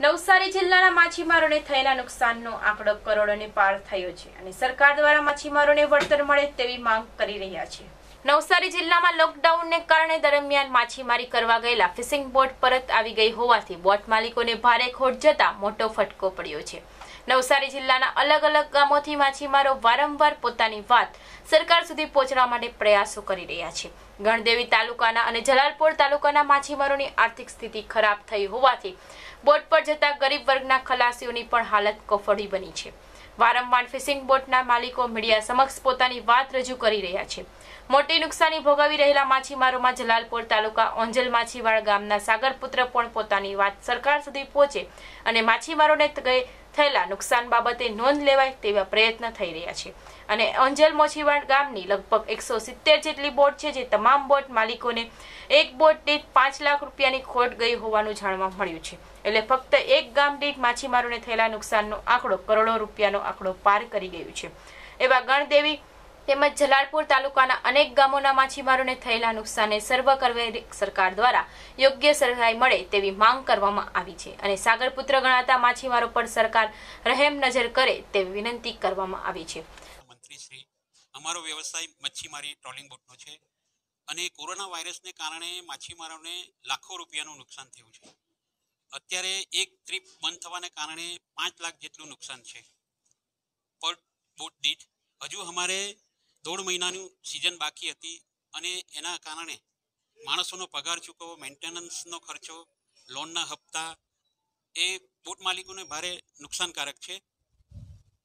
નવસારી જિલ્લાના માછીમારોને થયેલા નુકસાનનો આંકડો કરોડોને પાર થયો છે અને સરકાર દ્વારા માછીમારોને વળતર મળે તેવી માંગ કરી રહ્યા છે. નવસારી જિલ્લામાં લોકડાઉનને કારણે દરમિયાન માછીમારી કરવા ગયેલા ફિશિંગ બોટ પરત આવી ગઈ હોવાથી બોટ માલિકોને ભારે ખોટ જતા મોટો ફટકો પડ્યો છે. નવસારી જિલ્લાના અલગ અલગ ગામોથી માછીમારો વારંવાર પોતાની વાત સરકાર સુધી પહોંચવા માટે પ્રયાસો કરી રહ્યા છે. ગણદેવી તાલુકાના અને જલાલપોર તાલુકાના માછીમારોની આર્થિક સ્થિતિ ખરાબ થઈ હોવાથી બોટ પર જતા ગરીબ વર્ગના ખલાસીઓની પણ હાલત કફોડી બની છે. વારંવાર ફિશિંગ બોટના માલિકો મીડિયા સમક્ષ પોતાની વાત રજૂ કરી રહ્યા છે. મોટી નુકસાની ભોગવી રહેલા માછીમારોમાં જલાલપોર તાલુકા ઓંજલ માછીવાડ ગામના સાગરપુત્ર પણ પોતાની વાત સરકાર સુધી પહોંચે અને માછીમારોને થયેલા નુકસાન બાબતે નોંધ લેવાય તેવા પ્રયત્ન થઈ રહ્યા છે. અને અંજલ મોછીવાડ ગામની લગભગ એકસો સિત્તેર જેટલી બોટ છે, જે તમામ બોટ માલિકોને એક બોટ દીઠ પાંચ લાખ રૂપિયાની ખોટ ગઈ હોવાનું જાણવા મળ્યું છે. એટલે ફક્ત એક ગામ દીઠ માછીમારોને થયેલા નુકસાનનો આંકડો કરોડો રૂપિયાનો આંકડો પાર કરી ગયું છે. એવા ગણદેવી તેમજ જલાલપુર તાલુકાના અનેક ગામોના માછીમારોને થયેલા નુકસાને સર્વ કરવે સરકાર દ્વારા યોગ્ય સહાય મળે તેવી માંગ કરવામાં આવી છે અને સાગરપુત્ર ગણાતા માછીમારો પર સરકાર રહેમ નજર કરે તેવી વિનંતી કરવામાં આવી છે. મંત્રી શ્રી, અમારો વ્યવસાય મચ્છીમારી ટ્રોલિંગ બોટનો છે અને કોરોના વાયરસને કારણે માછીમારોને લાખો રૂપિયાનું નુકસાન થયું છે. અત્યારે એક ટ્રીપ બંધ થવાને કારણે પાંચ લાખ જેટલું નુકસાન છે. પર બોટ દીઠ. હજુ અમારે દોઢ મહિનાનું સિઝન બાકી હતી અને એના કારણે માણસોનો પગાર ચૂકવવો મેન્ટેનન્સનો ખર્ચો લોનના હપ્તા એ બોટ માલિકોને ભારે નુકસાનકારક છે.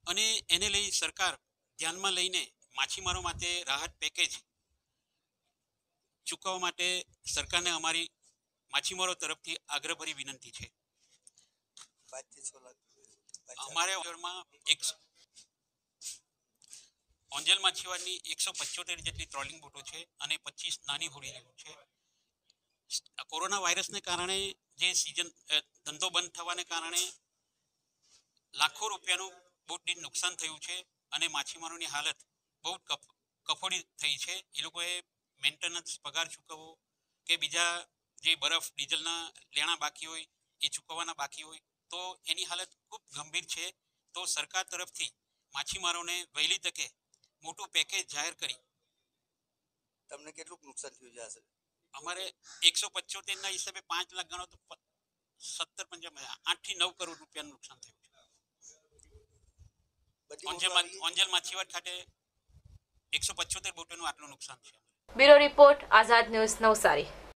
અને એને લઈ સરકાર ધ્યાનમાં લઈને માછીમારો માટે રાહત પેકેજ ચૂકવવા માટે સરકારને અમારી માછીમારો તરફથી આગ્રહભરી વિનંતી છે. અમારે એકસો ઓંજલ માછીવાડની એકસો પંચોતેર જેટલી ટ્રોલિંગ બોટો છે અને પચીસ નાની હોડી છે. કોરોના વાયરસને કારણે જે સિઝન ધંધો બંધ થવાને કારણે લાખો રૂપિયાનું બોટની નુકસાન થયું છે અને માછીમારોની હાલત બહુ કફોડી થઈ છે. એ લોકોએ મેન્ટેનન્સ પગાર ચૂકવવો કે બીજા જે બરફ, ડીઝલના લેણા બાકી હોય, એ ચૂકવવાના બાકી હોય, તો એની હાલત ખૂબ ગંભીર છે. તો સરકાર તરફથી માછીમારોને વહેલી તકે મોટું પેકેજ જાહેર કરી. તમને કેટલું નુકસાન થયું છે અમારે એકસો પંચોતેર ના હિસાબે પાંચ લાખ ગણો તો સત્તર પંચાવન આઠથી નવ કરોડ રૂપિયાનું નુકસાન થયું છે. ઓંજલ માછીવાડ ખાતે એકસો પંચોતેર બોટોનું આટલું નુકસાન છે. Bureau report Azad news Navsari.